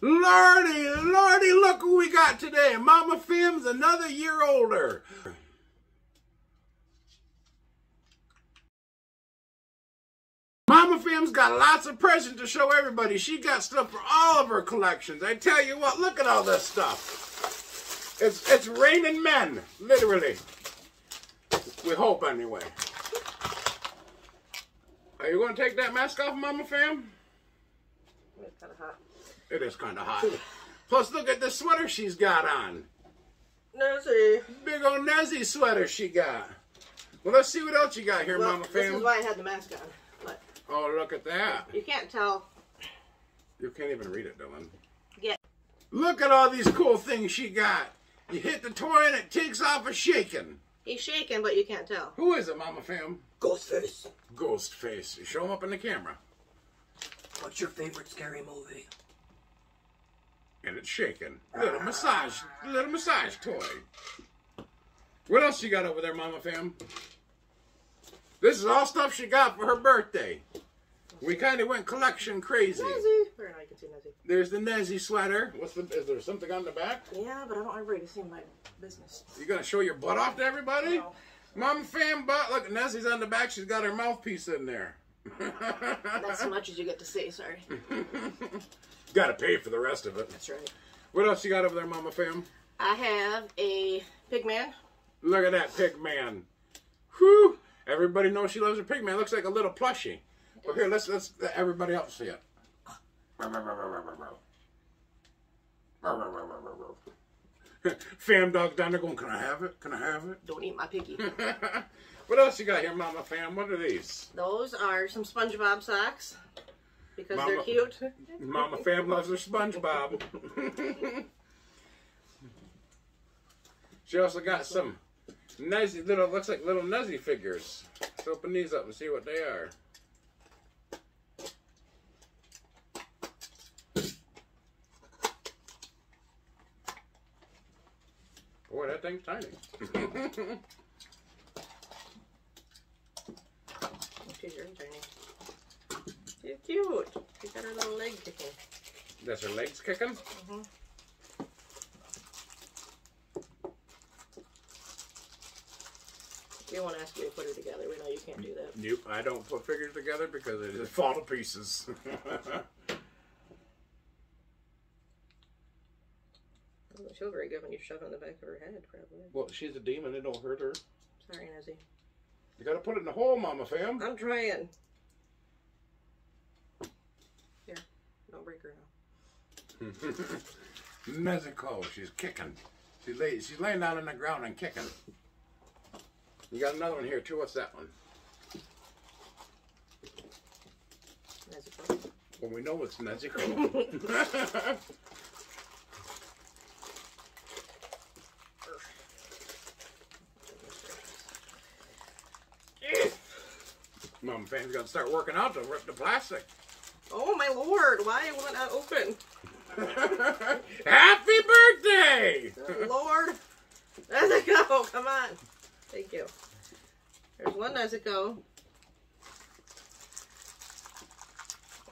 Lordy, Lordy, look who we got today. Mama Fam's another year older. Mama Fam's got lots of presents to show everybody. She got stuff for all of her collections. I tell you what, look at all this stuff. It's it's raining men, literally. We hope anyway. Are you going to take that mask off, Mama Fam? It's kind of hot. It is kind of hot. Plus, look at the sweater she's got on. Nosy. Big old Nezzy sweater she got. Well, let's see what else you got here, Well, Mama this is why I had the mask on. But Oh, look at that. you can't tell. You can't even read it, Dylan. Yeah. Look at all these cool things she got. You hit the toy and it takes off a shaking. He's shaking, but you can't tell. Who is it, Mama Fam? Ghostface, Ghostface. You show him up in the camera. what's your favorite scary movie? And it's shaking. Little massage, little massage toy. What else you got over there, Mama Fam? This is all stuff she got for her birthday. We kind of went collection crazy. Nosy. Where now you can see Nosy. There's the Nezzy sweater. What's the? Is there something on the back? Yeah, but I don't want everybody to see my business. You gonna show your butt off to everybody? No. Mama Fam butt. Look, Nezzy's on the back. She's got her mouthpiece in there. That's as much as you get to see. Sorry. Gotta pay for the rest of it. That's right. What else you got over there, Mama Fam? I have a pig man. Look at that pig man. Whew. Everybody knows she loves her pig man. Looks like a little plushie. Well, here, let's let's let everybody else see it. Fam dog down there going, can I have it? Can I have it? Don't eat my piggy. what else you got here, Mama Fam? What are these? Those are some SpongeBob socks because they're cute. Mama Fam loves her SpongeBob. she also got some Nezzy little looks like little Nezzy figures. Let's open these up and see what they are. Boy, that thing's tiny. She's very tiny. She's cute. She's got her little leg kicking. Does her legs kicking. Mm-hmm. We won't ask you to put her together. We know you can't do that. Nope, I don't put figures together because they just fall to pieces. Doesn't feel very good when you shove it in the back of her head, probably. well, she's a demon. It don't hurt her. Sorry, Nezzy. You gotta put it in the hole, Mama Fam. I'm trying. Here, don't break her now. Nezuko, she's kicking. She's lay, she's laying down on the ground and kicking. You got another one here too. What's that one? Nezuko. Well, we know it's Nezuko. Mama Fam's gonna start working out to rip the plastic. Oh my lord, why will it not open? Happy birthday! Oh, lord. go, come on. Thank you. There's one as it go.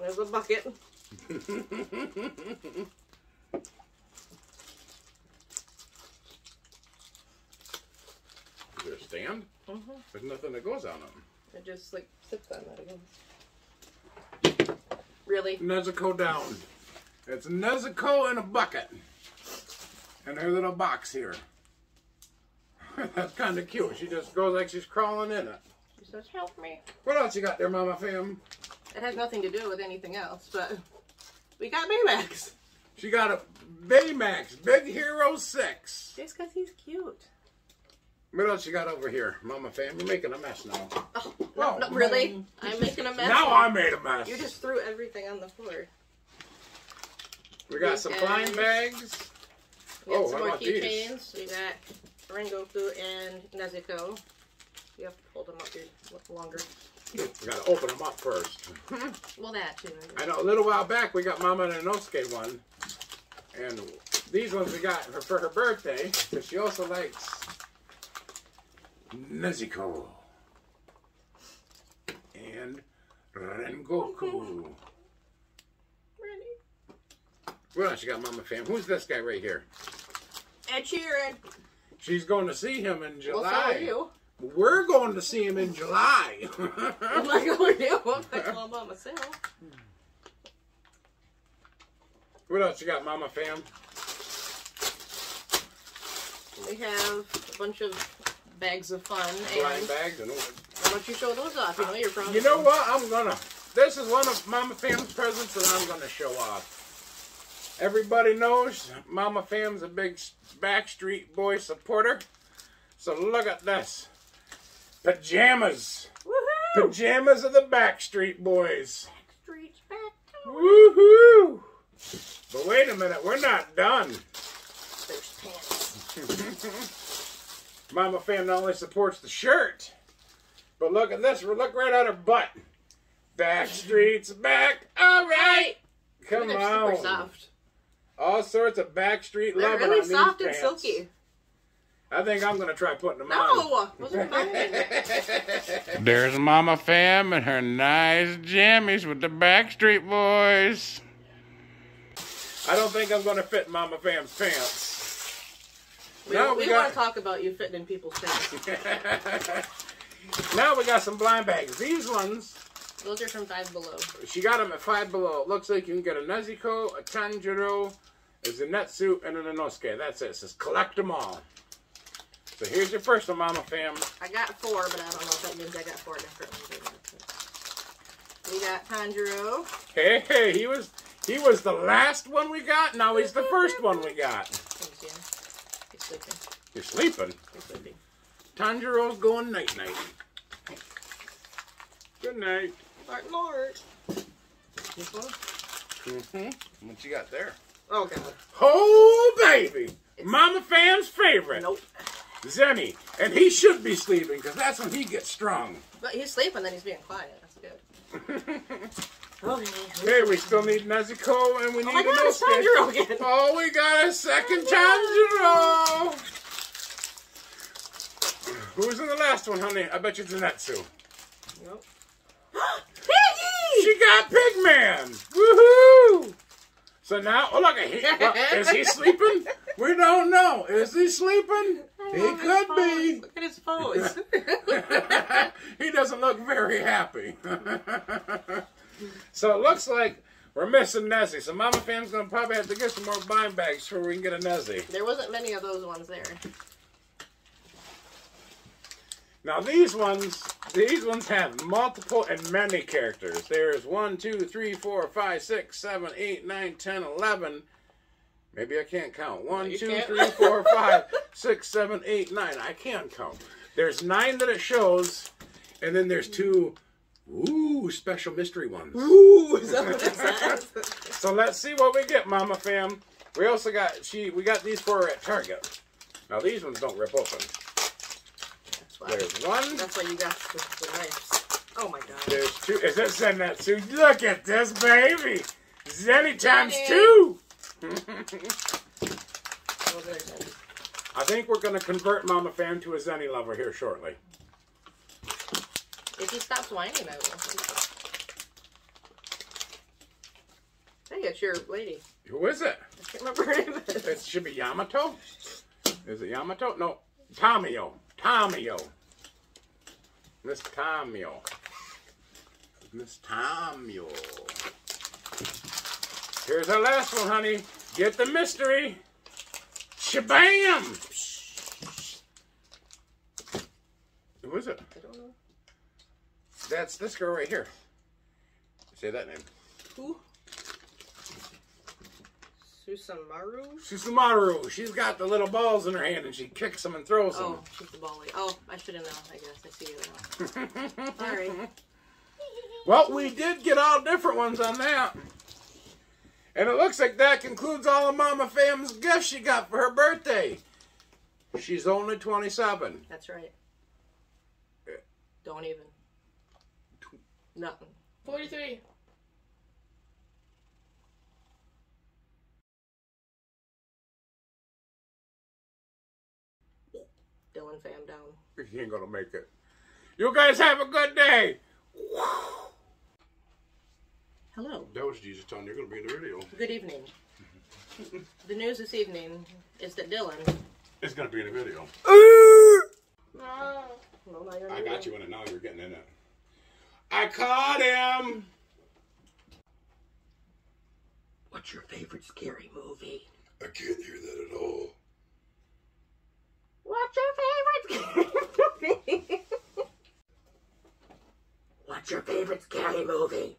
There's a bucket. Is there a stand? Mm-hmm. There's nothing that goes on them. It just like sits on that again. Really? Nezuko down. It's Nezuko in a bucket. And her little box here. That's kind of cute. She just goes like she's crawling in it. She says, help me. What else you got there, Mama Fam? It has nothing to do with anything else, but we got Baymax. She got a Baymax Big Hero 6. Just because he's cute. What else you got over here, Mama Fam? You're making a mess now. Oh, no, Oh, no, really? Mm. I'm making a mess. Now I made a mess. You just threw everything on the floor. We got some Okay. blind bags. We oh, got Oh, some how more these? keychains. We got Rengoku and Nezuko. You have to hold them up here longer. We gotta open them up first. Well, that too. I know a little while back we got Mama and Inosuke one. And these ones we got for her birthday, because she also likes Nezuko. And Rengoku. Ready? What else you got, Mama Fam? Who's this guy right here? Ed Sheeran. She's going to see him in Well, so July. you. We're going to see him in July. I'm not going to. I'm all by myself. what else you got, Mama Fam? We have a bunch of bags of fun. Blind bags and why don't you show those off? You know you're from. You know what? I'm gonna. This is one of Mama Fam's presents that I'm gonna show off. Everybody knows Mama Fam's a big Backstreet Boy supporter. So look at this. Pajamas. Woohoo! Pajamas of the Backstreet Boys. Streets back. Woohoo! But wait a minute, we're not done. There's pants. Mama Fam not only supports the shirt, but look at this. Look right at her butt. Backstreet's back. All right. Come They're on. super soft. All sorts of Backstreet love. They're really on soft these and pants. silky. I think I'm gonna try putting them on. No, those are mine. There's Mama Fam and her nice jammies with the Backstreet Boys. I don't think I'm gonna fit Mama Fam's pants. We, Now we, we want got- to talk about you fitting in people's pants. now we got some blind bags. These ones, Those are from Five Below. she got them at Five Below. It looks like you can get a Nezuko, a Tanjiro, a Zenitsu, and an Inosuke. That's it. It says collect them all. So here's your first one, Mama Fam. I got four, but I don't know if that means I got four different ones. We got Tanjiro. Hey, hey, he was he was the last one we got. Now he's the first one we got. Thanks, yeah. He's sleeping. You're sleeping. He's sleeping. Tanjiro's going night night. Good night. Art Lord. This one? Mm-hmm. What you got there? Oh, God. Oh baby, Mama Fam's favorite, Nope. Zenny, and he should be sleeping because that's when he gets strong. But he's sleeping, then he's being quiet. That's good. Okay. Hey, we still need Nezuko and we oh need Oh my God, it's Inosuke. Tanjiro again. Oh, we got a second oh Tanjiro. Who's in the last one, honey? I bet you it's Zenitsu. Nope. Piggy! She got Pigman! Woohoo! So now, oh look, he, well, is he sleeping? We don't know. Is he sleeping? He could be. Look at his pose. he doesn't look very happy. so it looks like we're missing Nezzy. So Mama Fam's gonna probably have to get some more blind bags before we can get a Nezzy. there wasn't many of those ones there. Now these ones, these ones have multiple and many characters. There's one, two, three, four, five, six, seven, eight, nine, ten, eleven. Maybe I can't count. One, You two, can't. three, four, five, six, seven, eight, nine. I can count. There's nine that it shows, and then there's two, ooh, special mystery ones. Ooh, is that what it says? So let's see what we get, Mama Fam. We also got she. We got these for her at Target. Now these ones don't rip open. There's one. that's why you got the, the knives. Oh my god. There's two. Is that Zenitsu? Look at this baby. Zenny times two. I think we're going to convert Mama Fam to a Zenny lover here shortly. If he stops whining, I will. Hey, it's your lady. Who is it? I can't remember her name. It should be Yamato. Is it Yamato? No, Tamio. Tamio. Miss Tamio. Miss Tamio. Here's our last one, honey. Get the mystery. Shabam! Who is it? I don't know. That's this girl right here. Say that name. Who? Susamaru? Susumaru. She's got the little balls in her hand and she kicks them and throws them. Oh, she's the ball. Oh, I should have known, I guess. I see you now. Sorry. Well, we did get all different ones on that. And it looks like that concludes all of Mama Fam's gifts she got for her birthday. She's only 27. That's right. Don't even. Nothing. 43. Dylan fam down. She ain't gonna make it. You guys have a good day. Hello. That was Jesus telling you you're gonna be in the video. Good evening. The news this evening is that Dylan. It's gonna be in the video. Uh. No. No, no, I not. got you in it now. You're getting in it. I caught him. What's your favorite scary movie? I can't hear that at all. What's your favorite scary movie? What's your favorite scary movie?